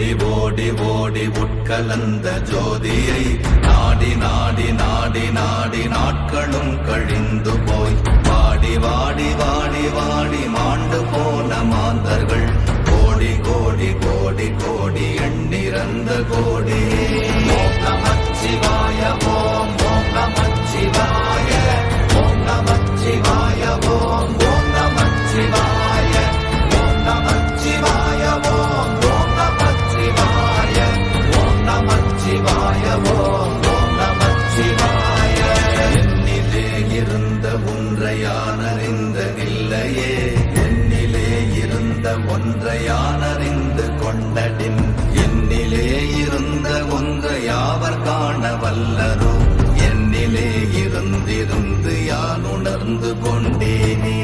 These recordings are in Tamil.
ஓடி ஓடி ஓடி உட்கலந்த ஜோதியை நாடி நாடி நாடி நாடி நாட்களும் கழிந்து போய். வாடி வாடி வாடி வாடி மாண்டு போன மாந்தர்கள். கோடி கோடி கோடி கோடி எண்ணிறந்த கோடி. சிவாய நமச்சிவாய. என்னிலே இருந்த ஒன்றை கொண்டடின். என்னிலே இருந்த காண வல்லரோ என்னிலே இருந்திருந்து யான் உணர்ந்து கொண்டேனே.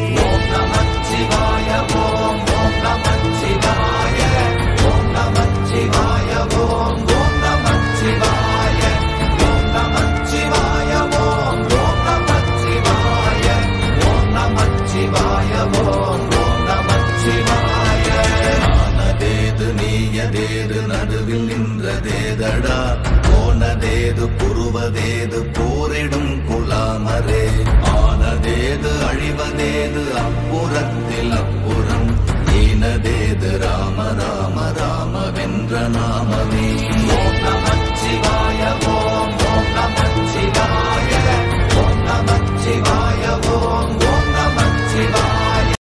நீயதேது நடுவில் நின்றதேதடா? போனதேது புருவதேது போரிடும் குலாமரே. ஆனதேது அழிவதேது அப்புறத்தில் அப்புறம். ஈனதேது